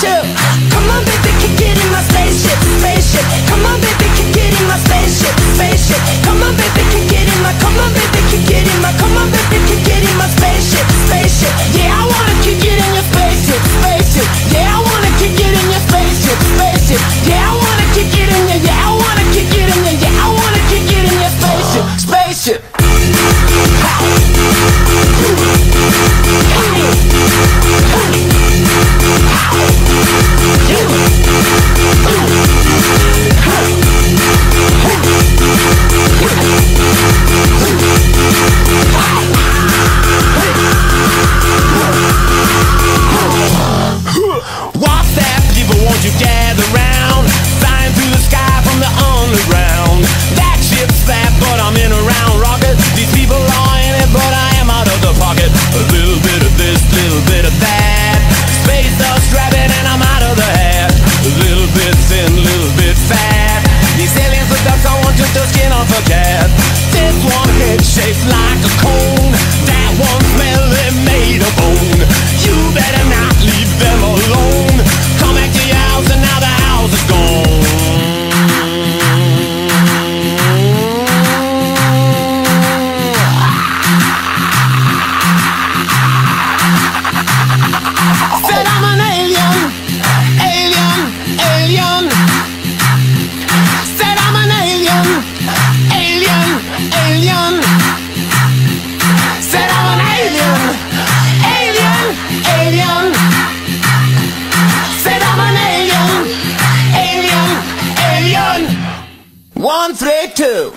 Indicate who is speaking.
Speaker 1: do
Speaker 2: Come on baby, kick it in my spaceship, spaceship Come on baby, kick it in my spaceship, spaceship Come on baby, kick it in my, come on baby, kick it in my
Speaker 1: Come on baby, kick it in my spaceship, spaceship Yeah, I wanna kick it in your spaceship, spaceship Yeah, I wanna kick it in your spaceship, spaceship Yeah, I wanna kick it in your, yeah, I wanna kick it in your Yeah, I wanna kick it in your spaceship, spaceship One, three, two.